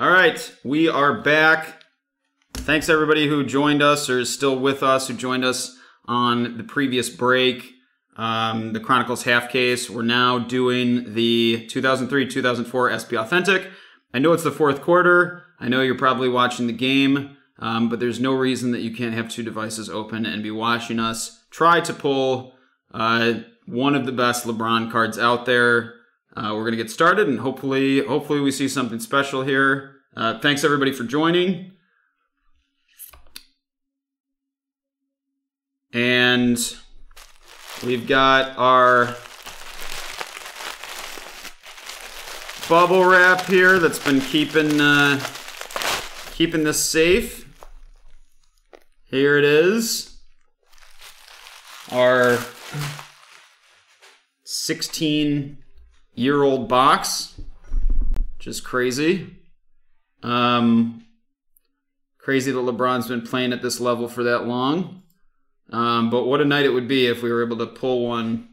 All right, we are back. Thanks everybody who joined us or is still with us, who joined us on the previous break. Um, the Chronicles half case. We're now doing the 2003 2004 SP Authentic. I know it's the fourth quarter. I know you're probably watching the game, um, but there's no reason that you can't have two devices open and be watching us. Try to pull uh, one of the best LeBron cards out there. Uh, we're gonna get started, and hopefully, hopefully, we see something special here. Uh, thanks everybody for joining. And we've got our bubble wrap here that's been keeping uh, keeping this safe. Here it is. Our 16 year old box, which is crazy. Um, crazy that LeBron's been playing at this level for that long. Um, but what a night it would be if we were able to pull one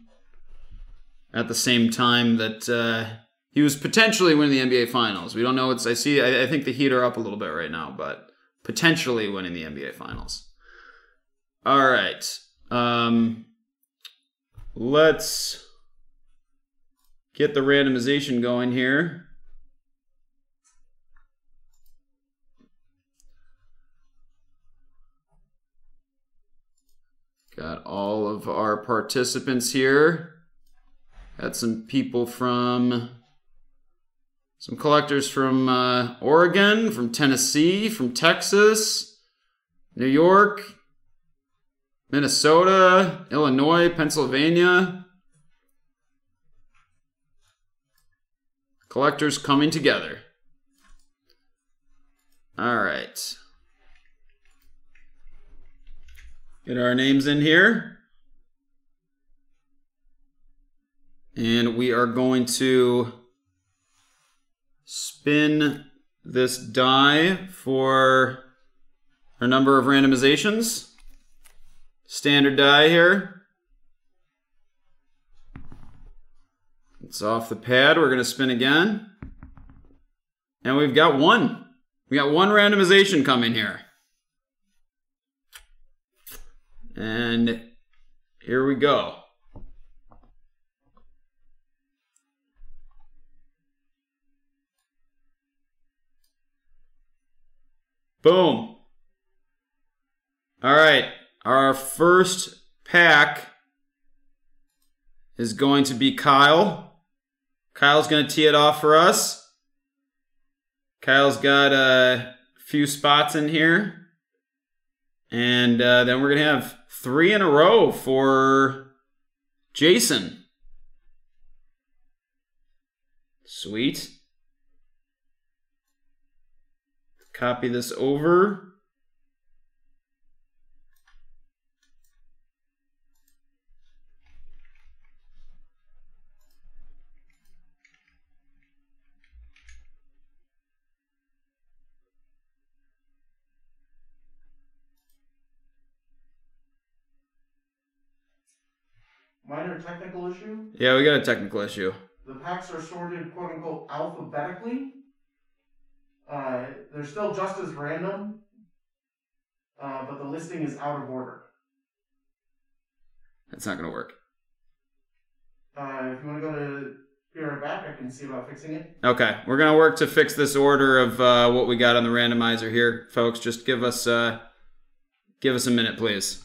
at the same time that uh, he was potentially winning the NBA Finals. We don't know. It's I see. I, I think the Heat are up a little bit right now, but potentially winning the NBA Finals. All right. Um, let's get the randomization going here. All of our participants here. Had some people from, some collectors from uh, Oregon, from Tennessee, from Texas, New York, Minnesota, Illinois, Pennsylvania. Collectors coming together. All right. Get our names in here. And we are going to spin this die for our number of randomizations. Standard die here. It's off the pad. We're going to spin again. And we've got one. We got one randomization coming here. And here we go. Boom. All right. Our first pack is going to be Kyle. Kyle's going to tee it off for us. Kyle's got a few spots in here. And uh, then we're going to have three in a row for Jason. Sweet. Copy this over. Issue. Yeah, we got a technical issue. The packs are sorted quote unquote alphabetically. Uh, they're still just as random, uh, but the listing is out of order. That's not going to work. Uh, if you want to go to right back, I can see about fixing it. Okay, we're going to work to fix this order of uh, what we got on the randomizer here, folks. Just give us uh, give us a minute, please.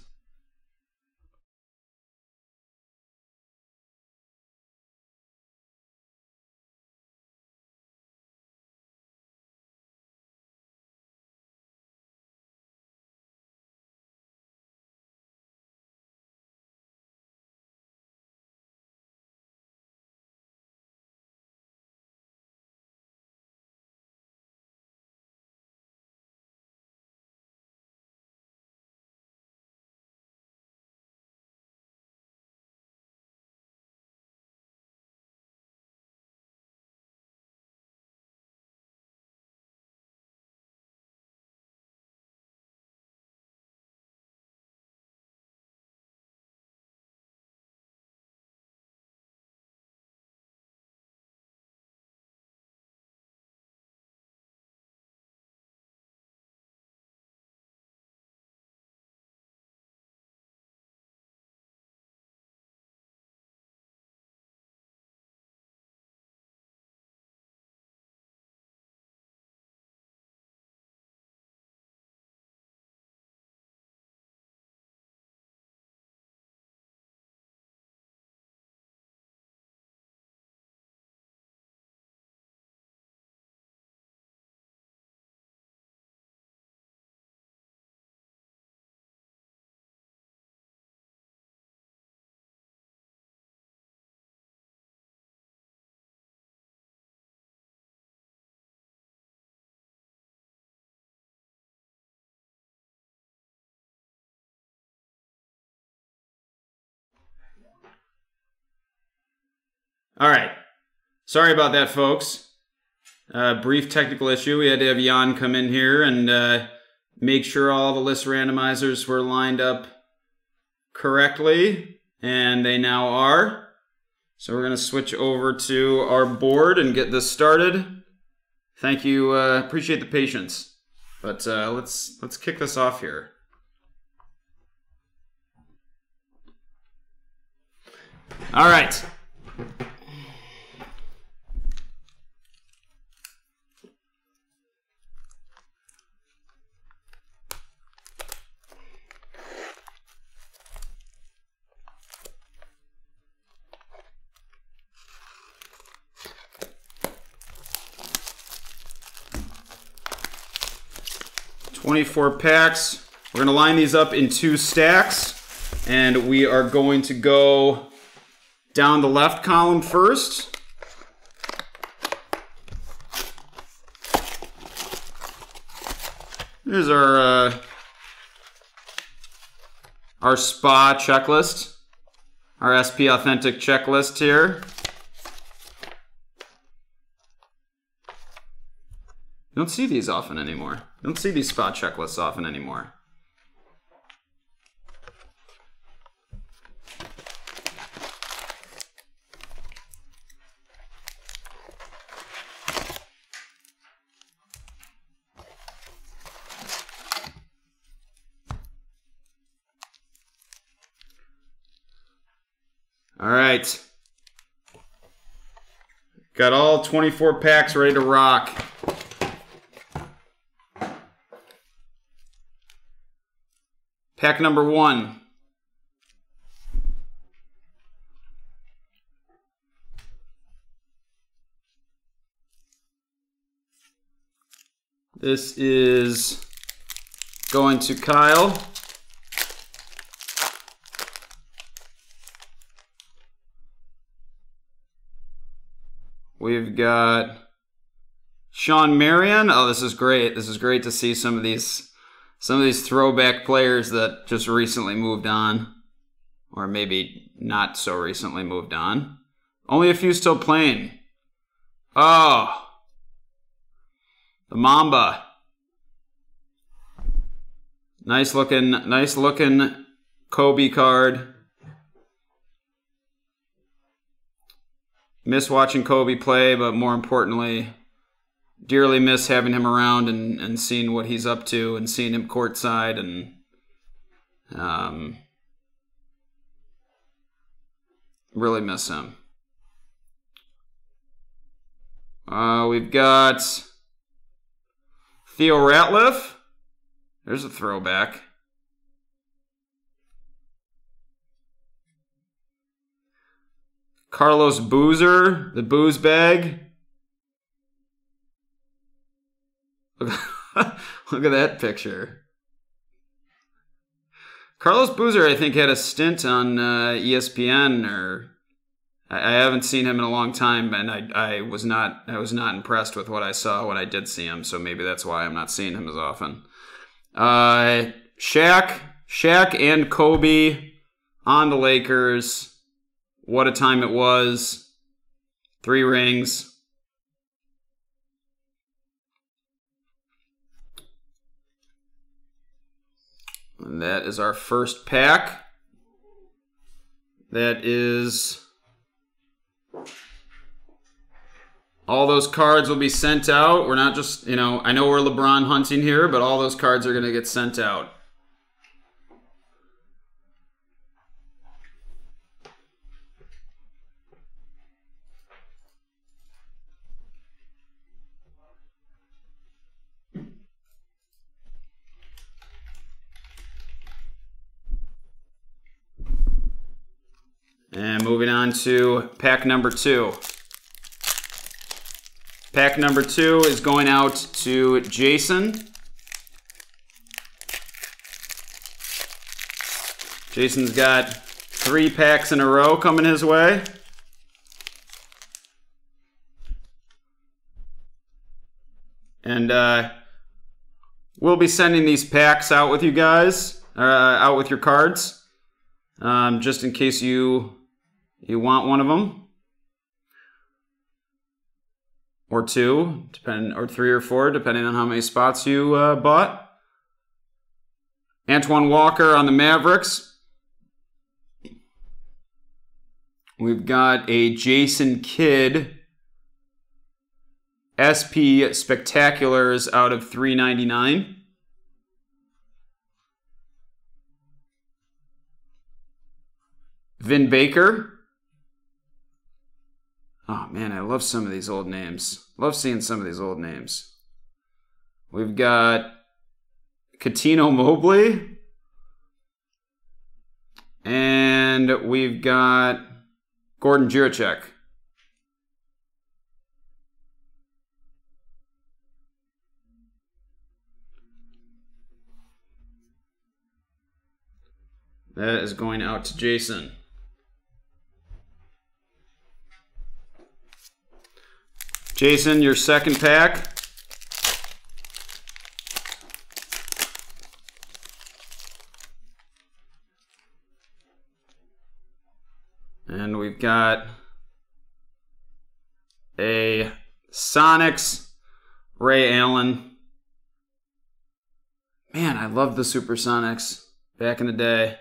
All right. Sorry about that, folks. Uh, brief technical issue. We had to have Jan come in here and uh, make sure all the list randomizers were lined up correctly, and they now are. So we're going to switch over to our board and get this started. Thank you. Uh, appreciate the patience. But uh, let's let's kick this off here. All right. Twenty-four packs. We're gonna line these up in two stacks, and we are going to go down the left column first. Here's our uh, our spa checklist, our SP Authentic checklist here. You don't see these often anymore. You don't see these spot checklists often anymore. All right. Got all 24 packs ready to rock. Pack number one. This is going to Kyle. We've got Shawn Marion. Oh, this is great. This is great to see some of these some of these throwback players that just recently moved on or maybe not so recently moved on. Only a few still playing. Oh. The Mamba. Nice looking nice looking Kobe card. miss watching Kobe play, but more importantly, dearly miss having him around and, and seeing what he's up to and seeing him courtside and um, really miss him. Uh, we've got Theo Ratliff. There's a throwback. Carlos Boozer, the booze bag. Look, at that picture. Carlos Boozer, I think, had a stint on uh, ESPN, or I, I, haven't seen him in a long time, and I, I was not I was not impressed with what I saw when I did see him. So maybe that's why I'm not seeing him as often. Uh, Shaq, Shaq, and Kobe on the Lakers. What a time it was. Three rings. And that is our first pack. That is. All those cards will be sent out. We're not just, you know, I know we're LeBron hunting here, but all those cards are going to get sent out. And moving on to pack number two. Pack number two is going out to Jason. Jason's got three packs in a row coming his way. And uh, we'll be sending these packs out with you guys, uh, out with your cards, um, just in case you you want one of them? or two, depending, or three or four, depending on how many spots you uh, bought. Antoine Walker on the Mavericks. We've got a Jason Kidd SP Spectaculars out of 399. Vin Baker. Oh man, I love some of these old names. Love seeing some of these old names. We've got Cuttino Mobley. And we've got Gordon Giricek. That is going out to Jason. Jason, your second pack. And we've got a Sonics Ray Allen. Man, I love the Supersonics back in the day.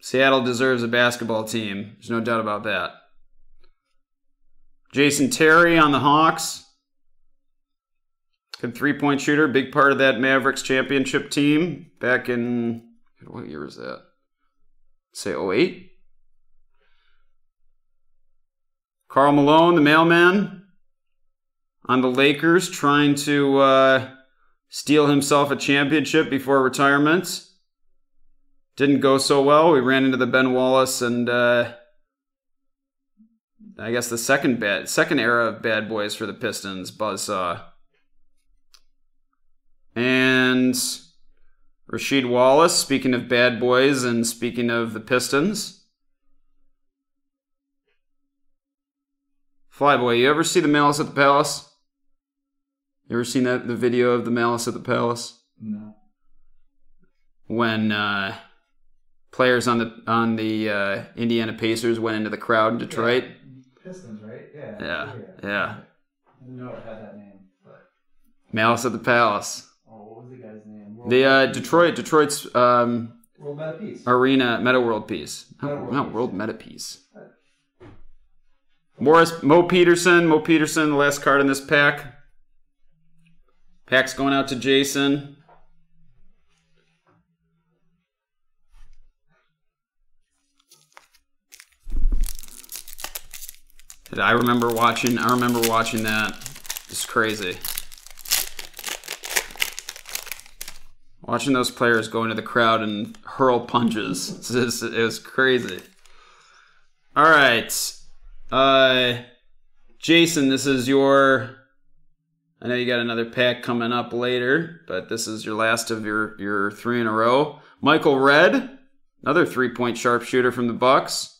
Seattle deserves a basketball team. There's no doubt about that. Jason Terry on the Hawks. Good three point shooter, big part of that Mavericks championship team back in what year was that? Say 08? Karl Malone, the mailman, on the Lakers, trying to uh, steal himself a championship before retirement. Didn't go so well. We ran into the Ben Wallace and uh, I guess the second bad second era of bad boys for the Pistons, Buzzsaw. And Rasheed Wallace, speaking of bad boys and speaking of the Pistons. Flyboy, you ever see the Malice at the Palace? You ever seen that the video of the Malice at the Palace? No. When uh, players on the on the uh, Indiana Pacers went into the crowd in Detroit. Pistons, right? Yeah. Yeah, yeah. I didn't know it had that name, but Malice at the Palace. oh, what was the guy's name? World The uh, Detroit Detroit's um, World Metta Peace. Arena Metta World Peace. Metta World Peace. World Metta Peace. Morris Mo Peterson. Mo Peterson, the last card in this pack. Pack's going out to Jason. I remember watching. I remember watching that. It's crazy. Watching those players go into the crowd and hurl punches. It was crazy. All right. Uh, Jason, this is your. I know you got another pack coming up later, but this is your last of your your three in a row. Michael Redd, another three point sharpshooter from the Bucks.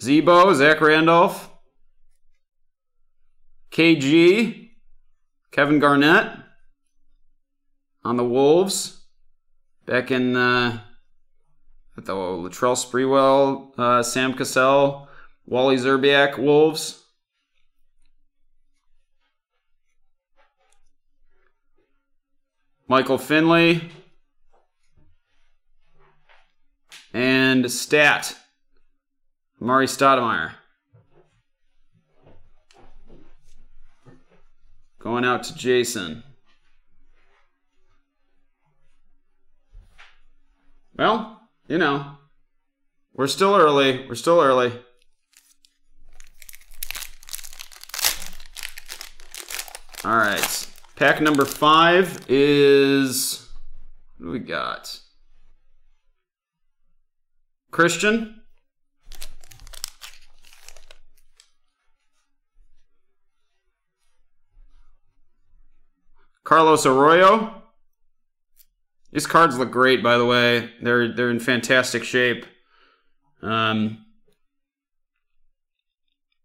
Z-Bo, Zach Randolph. KG, Kevin Garnett on the Wolves. Back in uh, with the Latrell Sprewell, uh, Sam Cassell, Wally Szczerbiak Wolves. Michael Finley. And Stat. Mari Stoudemire. Going out to Jason. Well, you know, we're still early. We're still early. All right. Pack number five is. What do we got? Christian. Carlos Arroyo. These cards look great, by the way. They're they're in fantastic shape. Um,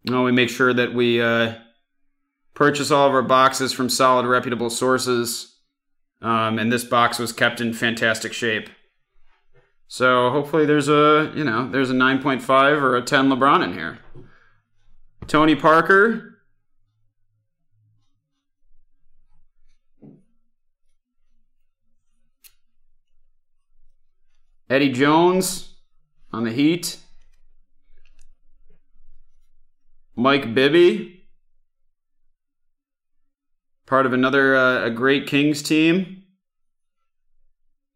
well, we make sure that we uh, purchase all of our boxes from solid, reputable sources, um, and this box was kept in fantastic shape. So hopefully, there's a you know there's a 9.5 or a 10 LeBron in here. Tony Parker. Eddie Jones on the Heat. Mike Bibby. Part of another uh, a great Kings team.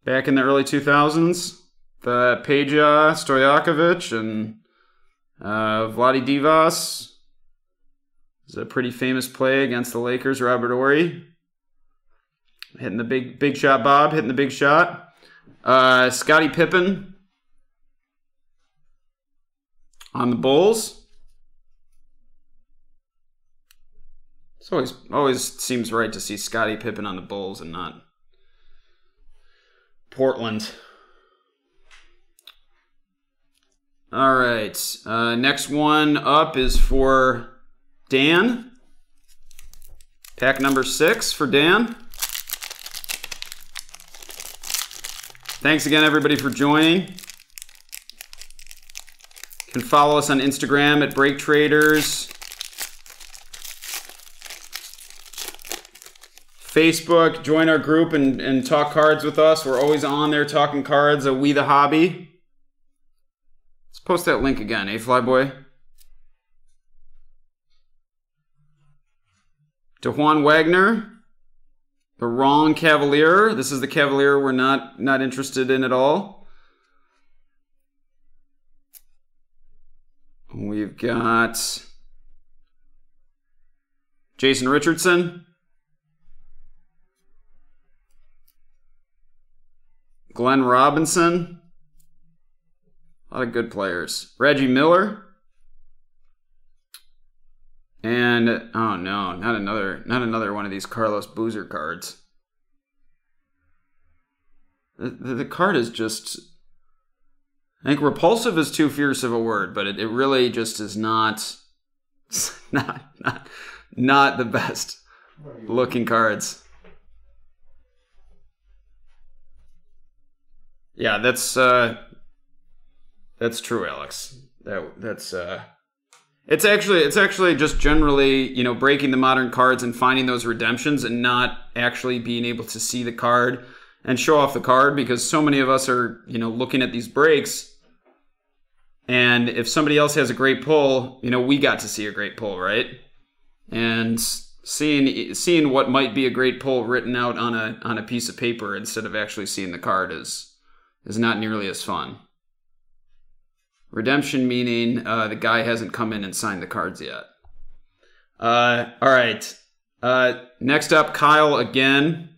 Back in the early 2000s. The Peja Stojakovic and uh, Vlade Divac. It's a pretty famous play against the Lakers. Robert Horry hitting the big big shot. Bob hitting the big shot. Uh, Scottie Pippen on the Bulls. It's always always seems right to see Scottie Pippen on the Bulls and not Portland. All right. Uh, next one up is for Dan. Pack number six for Dan. Thanks again, everybody, for joining. You can follow us on Instagram at Break Traders. Facebook, join our group and, and talk cards with us. We're always on there talking cards. A We the Hobby. Let's post that link again, eh, Flyboy? Dajuan Wagner, the wrong Cavalier. This is the Cavalier we're not not interested in at all. We've got Jason Richardson. Glenn Robinson. A lot of good players. Reggie Miller. And oh no, not another not another one of these Carlos Boozer cards. The, the, the card is just I think repulsive is too fierce of a word, but it, it really just is not not not not the best looking cards. Yeah, that's uh that's true, Alex. That that's uh it's actually it's actually just generally, you know, breaking the modern cards and finding those redemptions and not actually being able to see the card and show off the card because so many of us are, you know, looking at these breaks and if somebody else has a great pull, you know, we got to see a great pull, right? And seeing seeing what might be a great pull written out on a on a piece of paper instead of actually seeing the card is is not nearly as fun. Redemption meaning uh, the guy hasn't come in and signed the cards yet. Uh, all right. Uh, next up, Kyle again.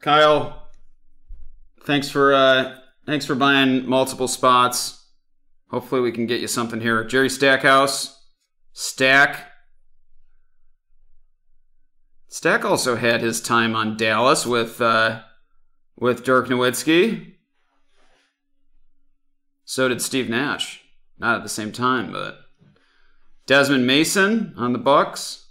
Kyle, thanks for uh, thanks for buying multiple spots. Hopefully, we can get you something here. Jerry Stackhouse, Stack. Stack also had his time on Dallas with uh, with Dirk Nowitzki. So did Steve Nash. Not at the same time, but Desmond Mason on the Bucks.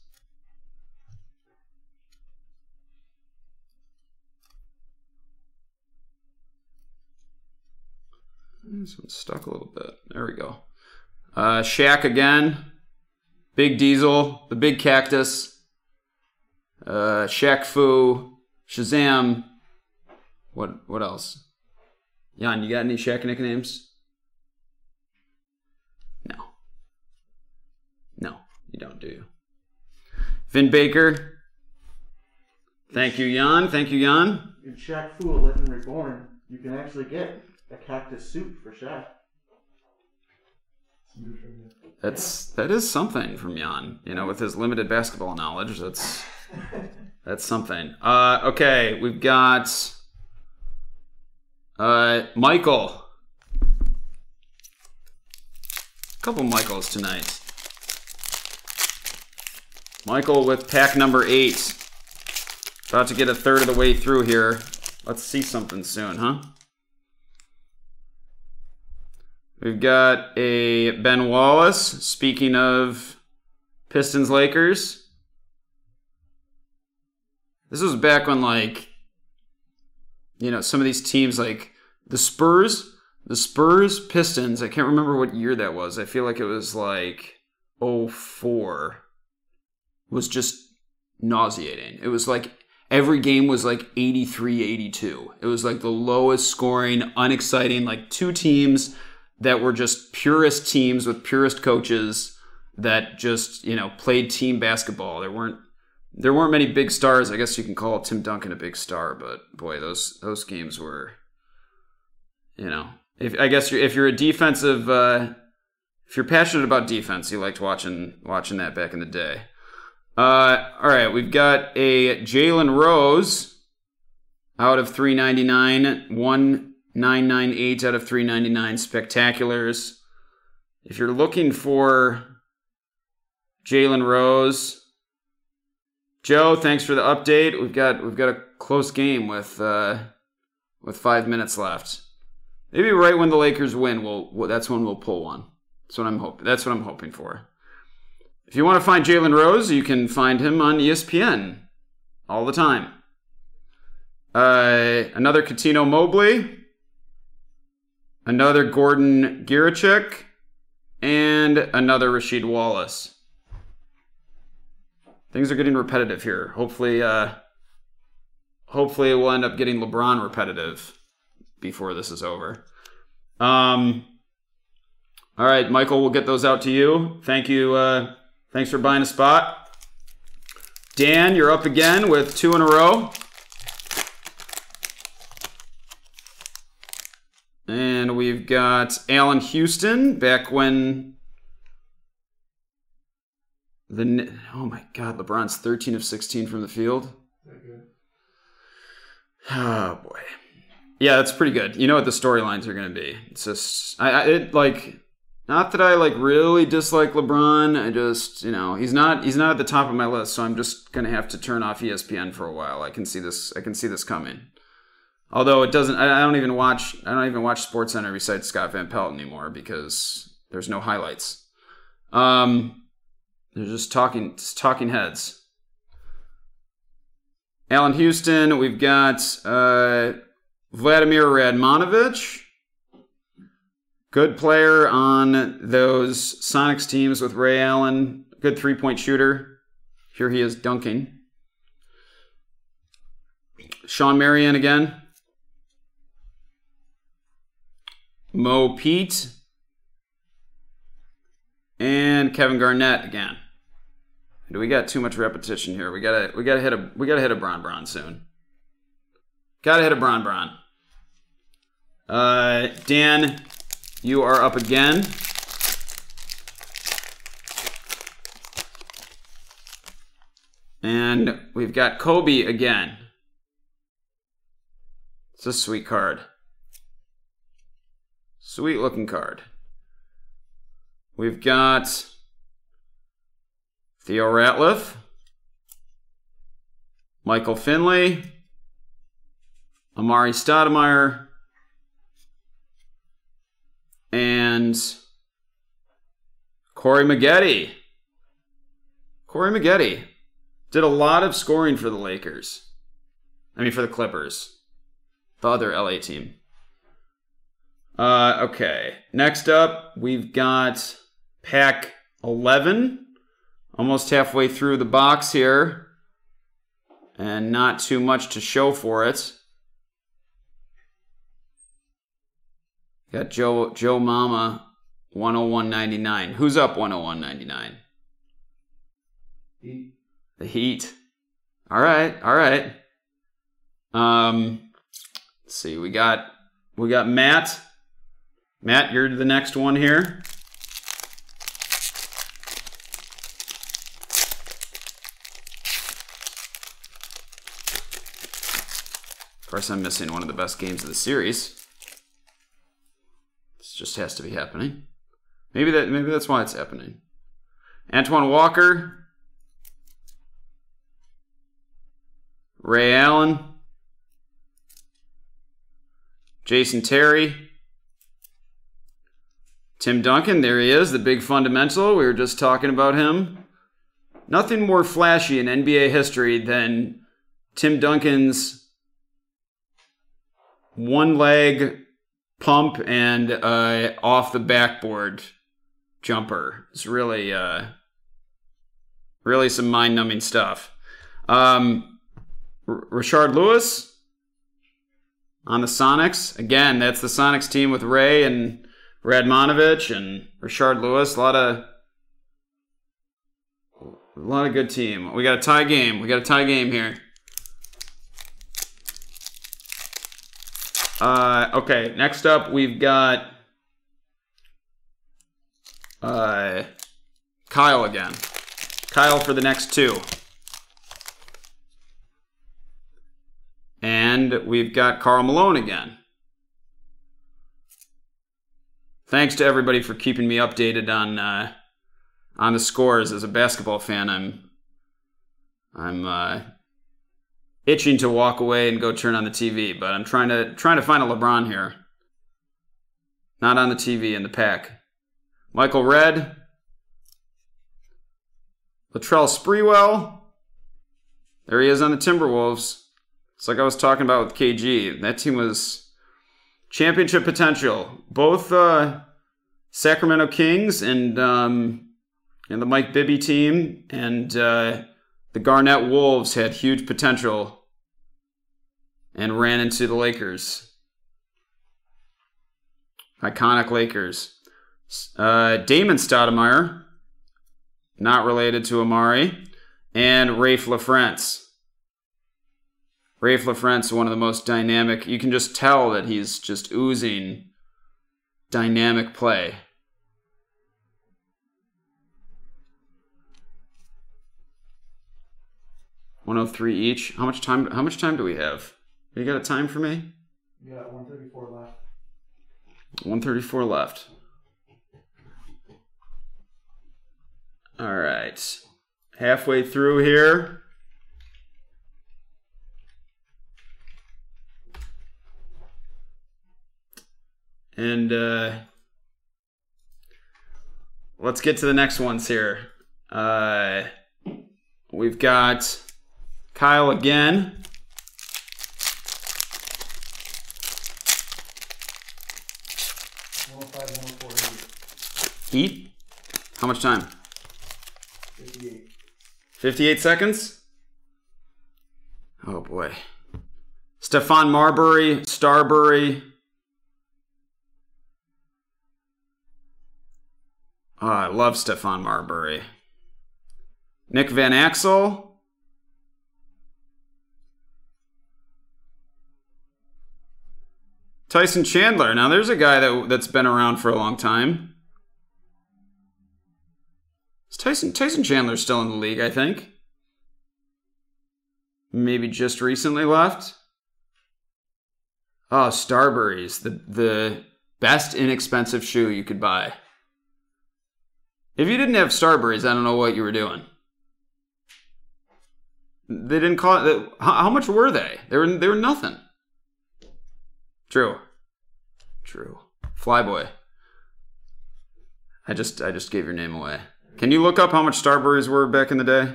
This one's stuck a little bit. There we go. Uh, Shaq again. Big Diesel, the Big Cactus, uh, Shaq Fu, Shazam. What what else? Jan, you got any Shaq nicknames? No. No, you don't, do you? Vin Baker. Thank you, Jan. Thank you, Jan. In Shaq Fu, a Legend Reborn, you can actually get a cactus suit for Shaq. That's that is something from Jan. You know, with his limited basketball knowledge, that's that's something. Uh, okay, we've got uh, Michael. A couple Michaels tonight. Michael with pack number eight. About to get a third of the way through here. Let's see something soon, huh? We've got a Ben Wallace. Speaking of Pistons Lakers, this was back when like you know, some of these teams like the Spurs, the Spurs Pistons. I can't remember what year that was. I feel like it was like 04 was just nauseating. It was like every game was like 83 82. It was like the lowest scoring, unexciting, like two teams that were just purest teams with purest coaches that just, you know, played team basketball. There weren't there weren't many big stars. I guess you can call Tim Duncan a big star, but boy, those those games were you know, if I guess you're, if you're a defensive uh if you're passionate about defense, you liked watching watching that back in the day. Uh, all right, we've got a Jalen Rose out of 399, 1998 out of 399 spectaculars. If you're looking for Jalen Rose, Joe, thanks for the update. We've got we've got a close game with uh, with five minutes left. Maybe right when the Lakers win, we'll that's when we'll pull one. That's what I'm hoping. That's what I'm hoping for. If you want to find Jalen Rose, you can find him on ESPN all the time. Uh, another Cuttino Mobley, another Gordon Giricek, and another Rasheed Wallace. Things are getting repetitive here. Hopefully, uh, hopefully we'll end up getting LeBron repetitive before this is over. Um, all right, Michael, we'll get those out to you. Thank you. Uh, Thanks for buying a spot. Dan, you're up again with two in a row. And we've got Allan Houston back when the oh my god, LeBron's 13 of 16 from the field. Oh boy. Yeah, that's pretty good. You know what the storylines are going to be. It's just I, I it like not that I like really dislike LeBron. I just, you know, he's not he's not at the top of my list, so I'm just gonna have to turn off ESPN for a while. I can see this I can see this coming. Although it doesn't I don't even watch I don't even watch SportsCenter besides Scott Van Pelt anymore because there's no highlights. Um they're just talking just talking heads. Allan Houston, we've got uh, Vladimir Radmanovic. Good player on those Sonics teams with Ray Allen. Good three point shooter. Here he is dunking. Shawn Marion again. Mo Pete. And Kevin Garnett again. Do we got too much repetition here? We gotta we gotta hit a we gotta hit a Bron Bron soon. Gotta hit a Bron Bron. Uh Dan you are up again. And we've got Kobe again. It's a sweet card. Sweet looking card. We've got Theo Ratliff, Michael Finley, Amar'e Stoudemire, and Corey Maggette. Corey Maggette did a lot of scoring for the Lakers. I mean, for the Clippers, the other LA team. Uh, okay. Next up, we've got pack 11. Almost halfway through the box here. And not too much to show for it. Got Joe Joe Mama 101.99. Who's up 101.99? Heat. The Heat. All right, all right. Um, let's see. We got we got Matt. Matt, you're the next one here. Course, I'm missing one of the best games of the series This just has to be happening. Maybe that maybe that's why it's happening. Antoine Walker, Ray Allen, Jason Terry, Tim Duncan, there he is, the big fundamental. We were just talking about him. Nothing more flashy in NBA history than Tim Duncan's one leg pump and uh, off the backboard jumper. It's really, uh, really some mind numbing stuff. Um, R- Rashard Lewis on the Sonics. Again, that's the Sonics team with Ray and Radmanovic and Rashard Lewis. A lot of a lot of good team. We got a tie game. We got a tie game here. Uh, okay, next up we've got uh, Kyle again. Kyle for the next two. And we've got Karl Malone again. Thanks to everybody for keeping me updated on uh, on the scores. As a basketball fan, I'm I'm uh, itching to walk away and go turn on the TV, but I'm trying to trying to find a LeBron here. Not on the TV in the pack. Michael Redd, Latrell Sprewell. There he is on the Timberwolves. It's like I was talking about with KG. That team was championship potential. Both uh, Sacramento Kings and um, and the Mike Bibby team and uh, the Garnett Wolves had huge potential and ran into the Lakers. Iconic Lakers. Uh, Damon Stoudemire, not related to Amar'e, and Raef LaFrentz. Raef LaFrentz, one of the most dynamic. You can just tell that he's just oozing dynamic play. One hundred three each. How much time? How much time do we have? You got a time for me? You got 134 left. One thirty four left. All right, halfway through here. And uh, let's get to the next ones here. Uh, we've got Kyle again. One hundred five, one hundred four, Heat. How much time? fifty-eight. 58 seconds? Oh boy. Stephon Marbury, Starbury. Oh, I love Stephon Marbury. Nick Van Exel. Tyson Chandler. Now there's a guy that that's been around for a long time. Is Tyson Tyson Chandler still in the league, I think. Maybe just recently left. Oh, Starbury's the the best inexpensive shoe you could buy. If you didn't have Starbury's, I don't know what you were doing. They didn't call it. How, how much were they? They were they were nothing. True. True. Flyboy. I just I just gave your name away. Can you look up how much Starburys were back in the day?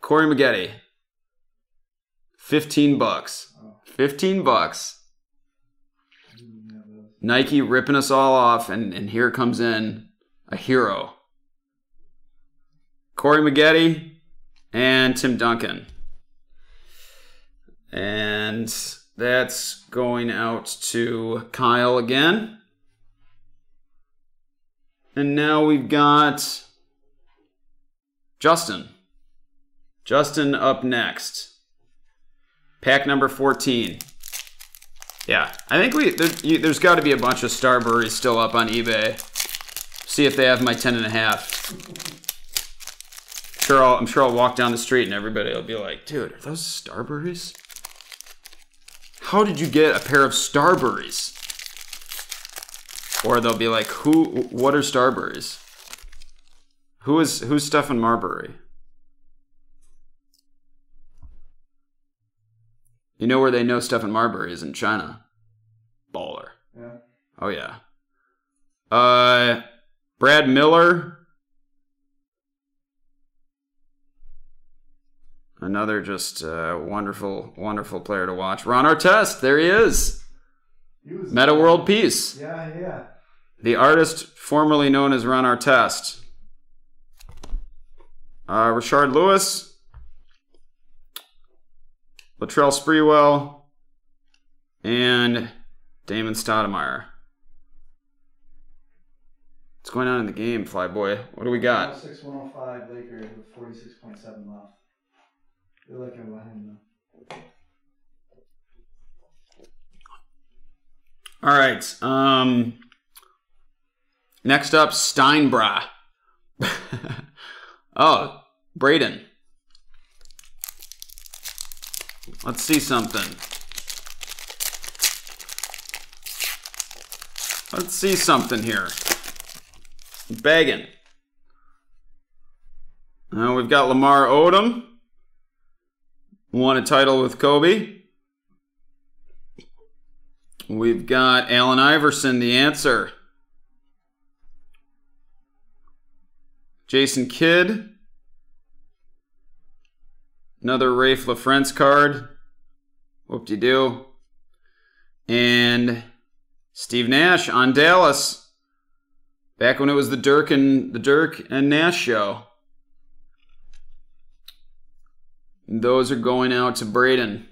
Corey Maggette. Fifteen bucks. Fifteen bucks. Nike ripping us all off, and, and here comes in a hero. Corey Maggette and Tim Duncan. And that's going out to Kyle again. And now we've got Justin. Justin up next. Pack number 14. Yeah, I think we there, there's got to be a bunch of Starburys still up on eBay. See if they have my ten and a half. Sure, I'll, I'm sure I'll walk down the street and everybody will be like, "Dude, are those Starburys? How did you get a pair of Starburys?" Or they'll be like, "Who? What are Starburys? Who is who's Stephon Marbury?" You know where they know Stephon Marbury is in China. Baller. Yeah. Oh yeah. Uh, Brad Miller. Another just uh, wonderful, wonderful player to watch. Ron Artest, there he is. He Metta World Peace. Yeah, yeah. The artist formerly known as Ron Artest. Uh, Rashard Lewis. Latrell Sprewell. And Damon Stoudamire. What's going on in the game, Flyboy? What do we got? 106, 105 Lakers with 46.7 left. They're looking behind them. All right. Um, next up, Steinbra. oh, Braden. Let's see something. Let's see something here. Begging. Now we've got Lamar Odom. Won a title with Kobe. We've got Allen Iverson, the answer. Jason Kidd. Another Raef LaFrentz card. Whoop de doo. And Steve Nash on Dallas. Back when it was the Dirk and the Dirk and Nash show. And those are going out to Braden.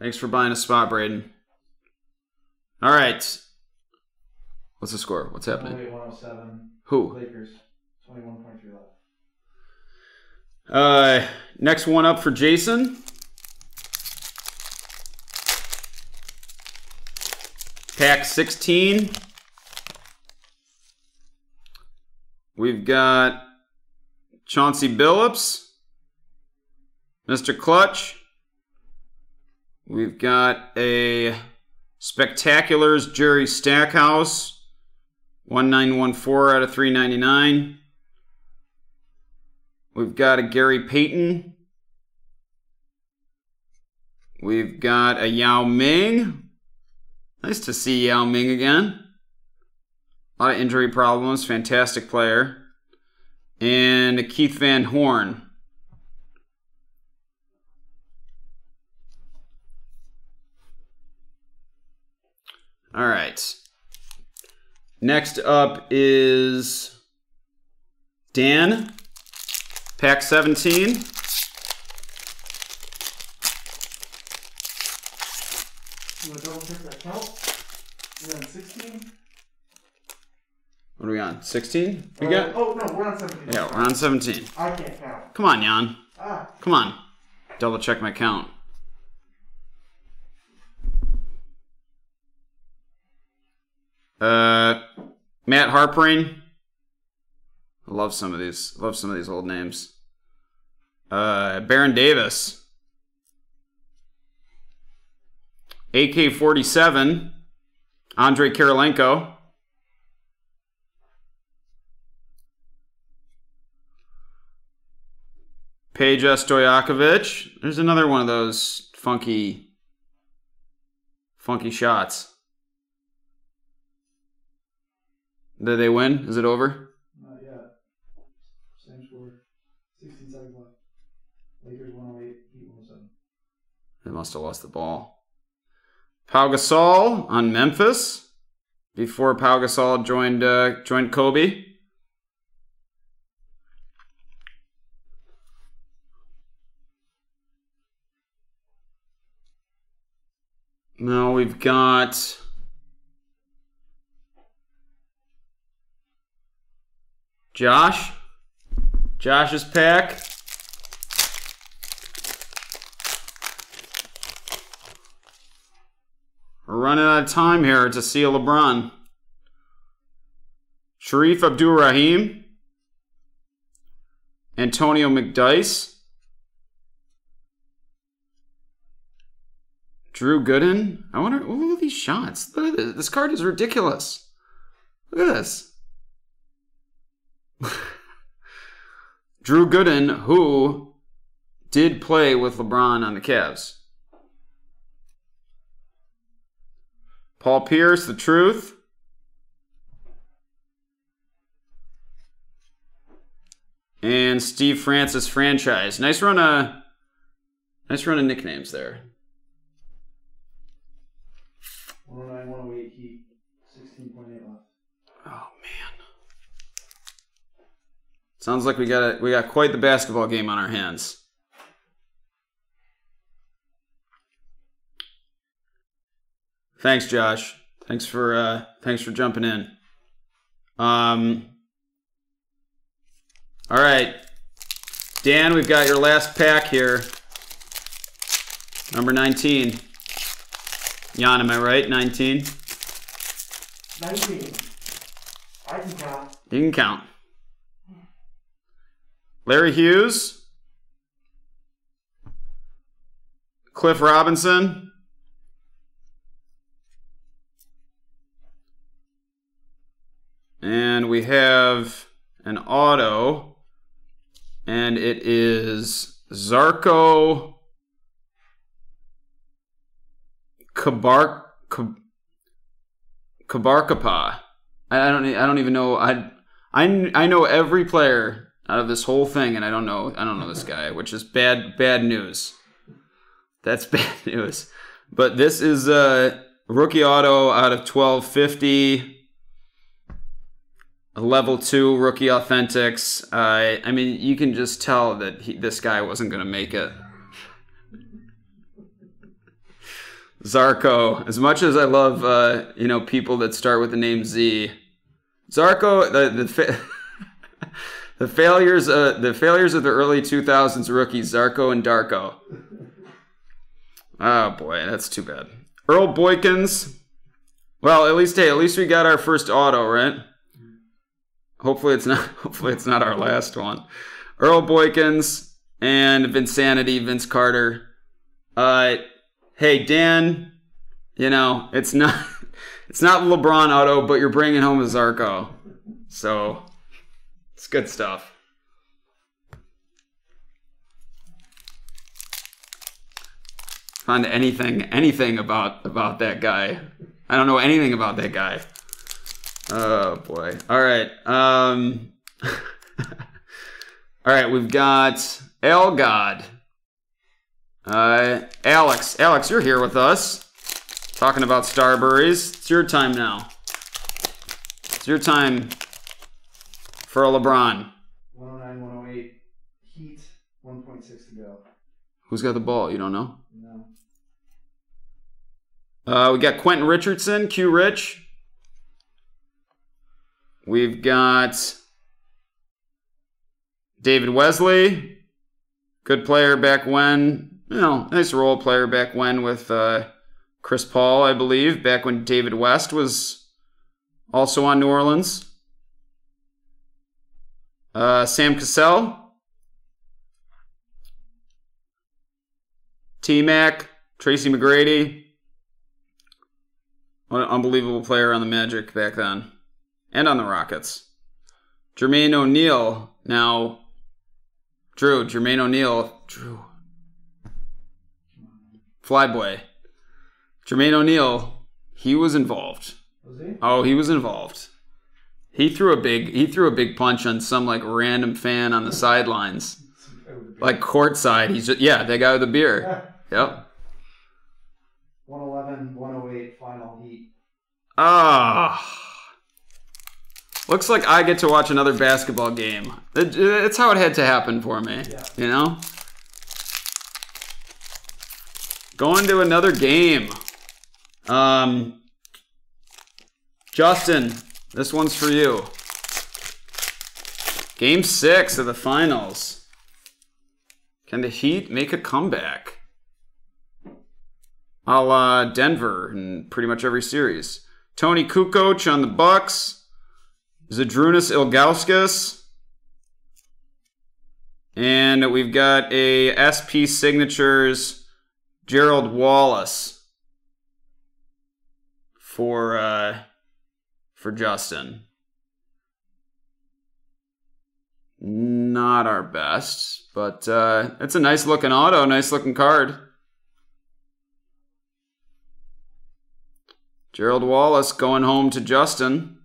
Thanks for buying a spot, Braden. All right. What's the score? What's happening? 108, 107 Who? Lakers. 21.3 left. Uh, next one up for Jason. Pack 16. We've got Chauncey Billups, Mr. Clutch. We've got a Spectaculars Jerry Stackhouse, 1914 out of 399. We've got a Gary Payton. We've got a Yao Ming. Nice to see Yao Ming again. A lot of injury problems. Fantastic player. And Keith Van Horn. All right. Next up is Dan. Pack 17. You want to double check that count? 16? What are we on? 16? We Uh, got? Oh, no, we're on 17. Yeah, we're on 17. I can't count. Come on, Jan. Ah, Come on. Double check my count. Uh, Matt Harpring. I love some of these. Love some of these old names. Uh, Baron Davis. AK 47. Andrei Kirilenko. Peja Stojakovic. There's another one of those funky, funky shots. Did they win? Is it over? Not yet. Same score. 16 seconds left. Lakers 108, Heat 107. They must have lost the ball. Pau Gasol on Memphis before Pau Gasol joined uh, joined Kobe. Now we've got Josh. Josh's pack. We're running out of time here to see a LeBron. Shareef Abdur-Rahim. Antonio McDyess. Drew Gooden. I wonder, look at these shots. Look at this. This card is ridiculous. Look at this. Drew Gooden, who did play with LeBron on the Cavs. Paul Pierce, The Truth. And Steve Francis franchise. Nice run of nice run of nicknames there. 109, 108 Heat. 16.8 left. Oh man. Sounds like we got a, we got quite the basketball game on our hands. Thanks, Josh. Thanks for uh thanks for jumping in. Um All right. Dan, we've got your last pack here. Number 19. Jan, am I right? 19? 19. I can count. You can count. Larry Hughes, Cliff Robinson, and we have an auto, and it is Zarko Kabar Kab- Kabarkapa. I don't. I don't even know. I. I. I know every player out of this whole thing, and I don't know. I don't know this guy, which is bad. Bad news. That's bad news. But this is a rookie auto out of twelve fifty. A level two rookie authentics. Uh, I mean, you can just tell that he, this guy wasn't going to make it. Zarko. As much as I love, uh, you know, people that start with the name Z, Zarko. The the the failures. Uh, the failures of the early two thousands rookies Zarko and Darko. Oh boy, that's too bad. Earl Boykins. Well, at least hey, at least we got our first auto, right? Hopefully it's not. Hopefully it's not our last one. Earl Boykins and Vinsanity, Vince Carter. Uh, hey Dan, you know it's not. It's not LeBron auto, but you're bringing home a Zarko, so it's good stuff. Find anything, anything about about that guy. I don't know anything about that guy. Oh boy. All right. Um All right, we've got El God. Uh Alex. Alex, you're here with us. Talking about Starburys. It's your time now. It's your time for a LeBron. 109, 108 Heat. 1.6 to go. Who's got the ball? You don't know? No. Uh, we got Quentin Richardson, Q Rich. We've got David Wesley, good player back when, you know, nice role player back when with uh, Chris Paul, I believe, back when David West was also on New Orleans. Uh, Sam Cassell, T Mac, Tracy McGrady. What an unbelievable player on the Magic back then. And on the Rockets. Jermaine O'Neal. Now, Drew, Jermaine O'Neal. Drew. Flyboy. Jermaine O'Neal, he was involved. Was he? Oh, he was involved. He threw a big he threw a big punch on some like random fan on the sidelines. Like courtside. He's just yeah, that guy with the beer. Yep. 111, 108 final Heat. Ah. Looks like I get to watch another basketball game. It- It's how it had to happen for me. Yeah. You know? Going to another game. Um, Justin, this one's for you. Game six of the finals. Can the Heat make a comeback? A la Denver in pretty much every series. Toni Kukoc on the Bucks. Zydrunas Ilgauskas. And we've got a SP Signatures Gerald Wallace for uh, for Justin. Not our best, but uh, it's a nice looking auto, nice looking card. Gerald Wallace going home to Justin.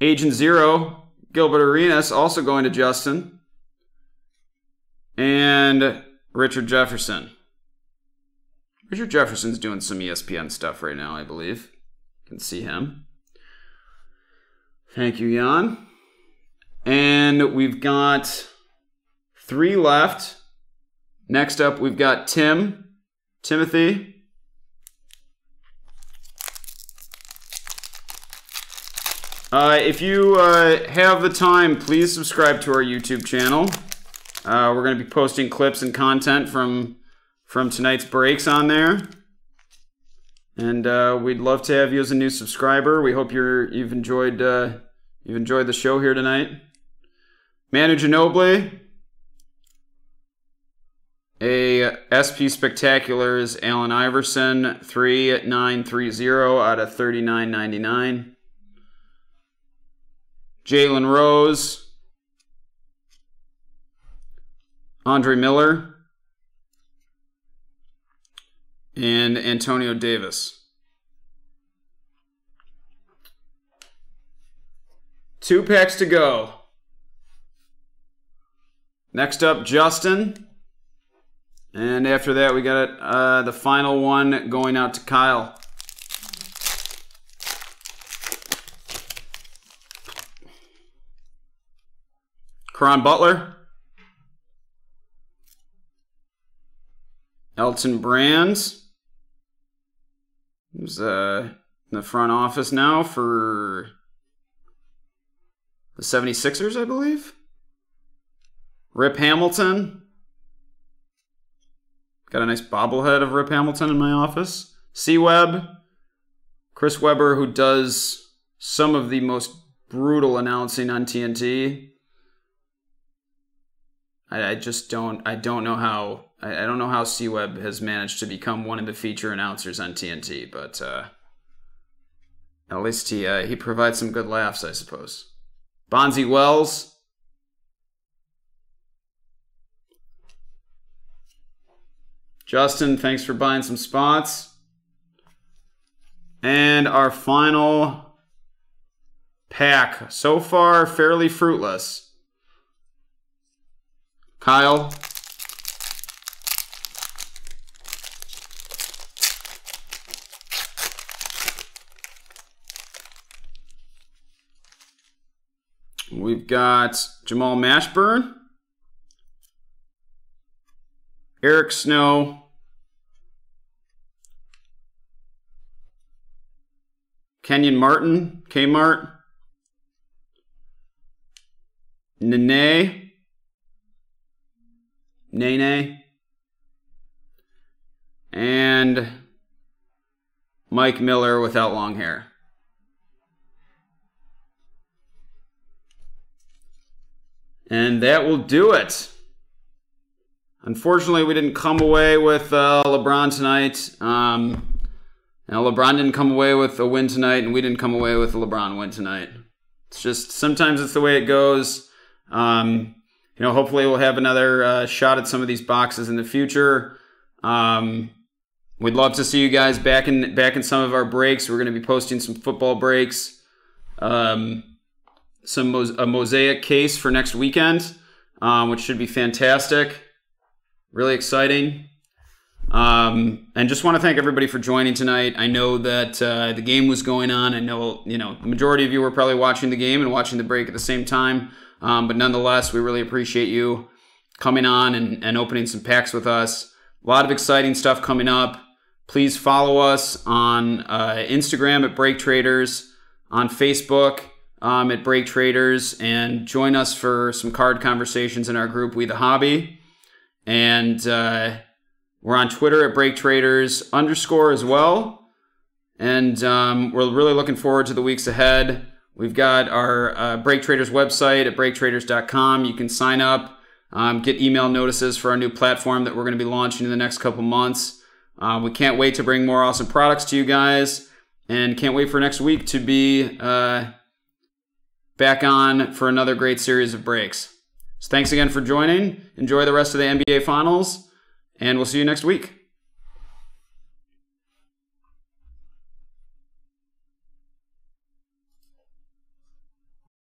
Agent Zero, Gilbert Arenas also going to Justin. And Richard Jefferson. Richard Jefferson's doing some ESPN stuff right now, I believe. You can see him. Thank you, Jan. And we've got three left. Next up, we've got Tim, Timothy. Uh, if you uh, have the time, please subscribe to our YouTube channel. Uh, we're going to be posting clips and content from from tonight's breaks on there, and uh, we'd love to have you as a new subscriber. We hope you're you've enjoyed uh, you've enjoyed the show here tonight. Manu Ginobili, a SP spectacular is Allen Iverson three nine three zero out of thirty nine ninety nine. Jalen Rose, Andre Miller, and Antonio Davis. Two packs to go. Next up, Justin. And after that, we got uh, the final one going out to Kyle. Caron Butler. Elton Brands. Who's uh, in the front office now for the 76ers, I believe. Rip Hamilton. Got a nice bobblehead of Rip Hamilton in my office. C Web. Chris Webber, who does some of the most brutal announcing on TNT. I, I just don't I don't know how I, I don't know how C Web has managed to become one of the feature announcers on TNT, but uh, at least he uh, he provides some good laughs, I suppose. Bonzi Wells. Justin, thanks for buying some spots. And our final pack, so far fairly fruitless. Kyle. We've got Jamal Mashburn, Eric Snow, Kenyon Martin, Kmart, Nene, Nene, and Mike Miller without long hair. And that will do it. Unfortunately, we didn't come away with uh, LeBron tonight. Um, now, LeBron didn't come away with a win tonight, and we didn't come away with a LeBron win tonight. It's just sometimes it's the way it goes. Um, you know, hopefully we'll have another uh, shot at some of these boxes in the future. Um, we'd love to see you guys back in back in some of our breaks. We're going to be posting some football breaks, um, some a mosaic case for next weekend, um, which should be fantastic. Really exciting. Um, and just want to thank everybody for joining tonight. I know that uh, the game was going on. I know you know the majority of you were probably watching the game and watching the break at the same time. Um, but nonetheless, we really appreciate you coming on and, and opening some packs with us. A lot of exciting stuff coming up. Please follow us on uh, Instagram at Break Traders, on Facebook um, at Break Traders, and join us for some card conversations in our group, We the Hobby. And uh, we're on Twitter at Break Traders underscore as well. And um, we're really looking forward to the weeks ahead. We've got our uh, Break Traders website at breaktraders.com. You can sign up, um, get email notices for our new platform that we're going to be launching in the next couple months. Uh, we can't wait to bring more awesome products to you guys and can't wait for next week to be uh, back on for another great series of breaks. So thanks again for joining. Enjoy the rest of the NBA Finals, and we'll see you next week.